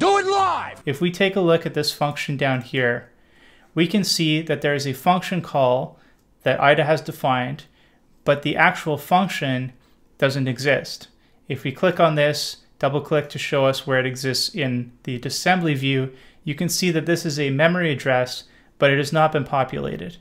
Do it live! If we take a look at this function down here, we can see that there is a function call that IDA has defined, but the actual function doesn't exist. If we click on this, double click to show us where it exists in the disassembly view, you can see that this is a memory address, but it has not been populated.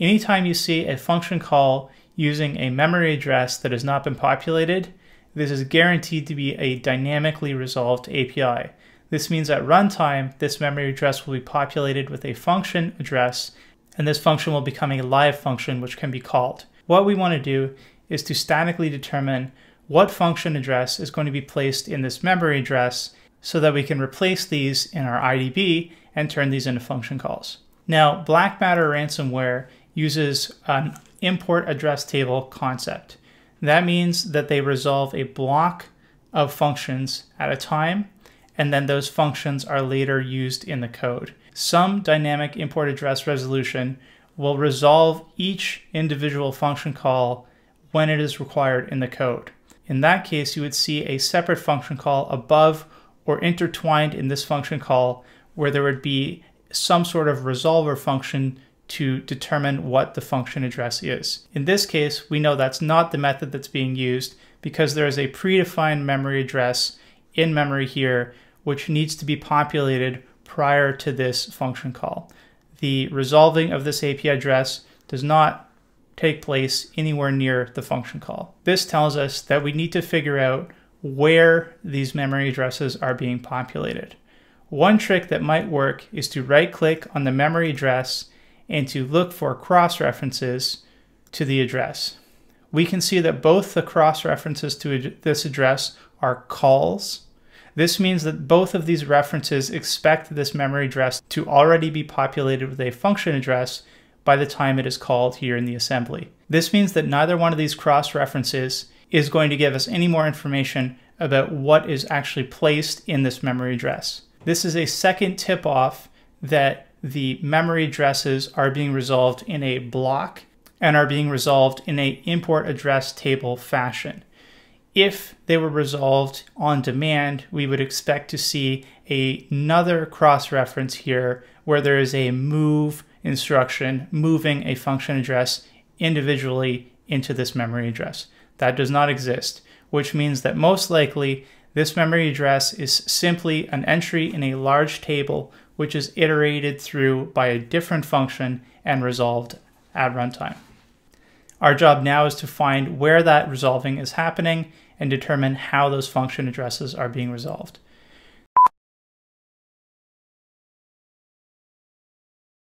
Anytime you see a function call using a memory address that has not been populated, this is guaranteed to be a dynamically resolved API. This means at runtime, this memory address will be populated with a function address, and this function will become a live function which can be called. What we want to do is to statically determine what function address is going to be placed in this memory address so that we can replace these in our IDB and turn these into function calls. Now, BlackMatter ransomware uses an import address table concept. That means that they resolve a block of functions at a time and then those functions are later used in the code. Some dynamic import address resolution will resolve each individual function call when it is required in the code. In that case, you would see a separate function call above or intertwined in this function call where there would be some sort of resolver function to determine what the function address is. In this case, we know that's not the method that's being used because there is a predefined memory address in memory here which needs to be populated prior to this function call. The resolving of this API address does not take place anywhere near the function call. This tells us that we need to figure out where these memory addresses are being populated. One trick that might work is to right click on the memory address and to look for cross references to the address. We can see that both the cross references to this address are calls this means that both of these references expect this memory address to already be populated with a function address by the time it is called here in the assembly. This means that neither one of these cross references is going to give us any more information about what is actually placed in this memory address. This is a second tip off that the memory addresses are being resolved in a block and are being resolved in a import address table fashion if they were resolved on demand, we would expect to see a, another cross-reference here where there is a move instruction moving a function address individually into this memory address. That does not exist, which means that most likely this memory address is simply an entry in a large table which is iterated through by a different function and resolved at runtime. Our job now is to find where that resolving is happening and determine how those function addresses are being resolved.